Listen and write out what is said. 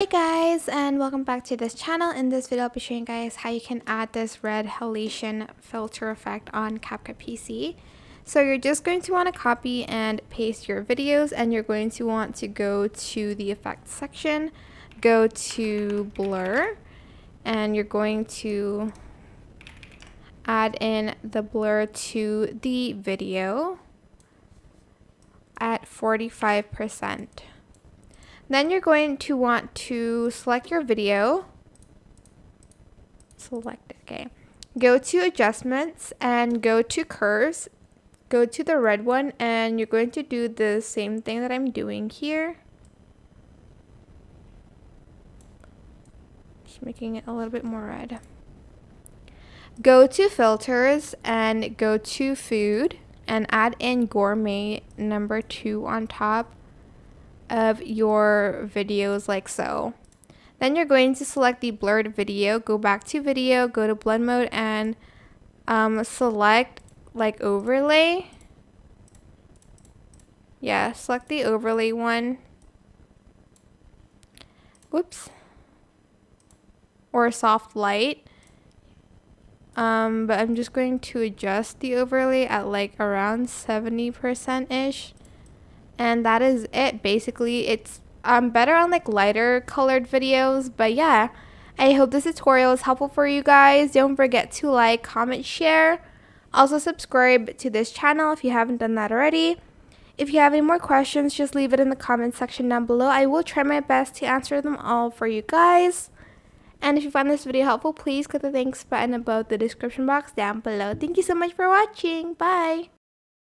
Hey guys and welcome back to this channel. In this video I'll be showing you guys how you can add this red halation filter effect on CapCut PC. So you're just going to want to copy and paste your videos and you're going to want to go to the effects section, go to blur and you're going to add in the blur to the video at 45%. Then you're going to want to select your video. Select, okay. Go to adjustments and go to curves. Go to the red one and you're going to do the same thing that I'm doing here. Just making it a little bit more red. Go to filters and go to food and add in gourmet number two on top of your videos like so. Then you're going to select the blurred video, go back to video, go to blend mode and um, select like overlay. Yeah, select the overlay one. Whoops. Or soft light. Um, but I'm just going to adjust the overlay at like around 70%-ish and that is it basically. It's um, better on like lighter colored videos but yeah. I hope this tutorial is helpful for you guys. Don't forget to like comment share. Also subscribe to this channel if you haven't done that already. If you have any more questions just leave it in the comment section down below. I will try my best to answer them all for you guys. And if you found this video helpful please click the thanks button above the description box down below. Thank you so much for watching. Bye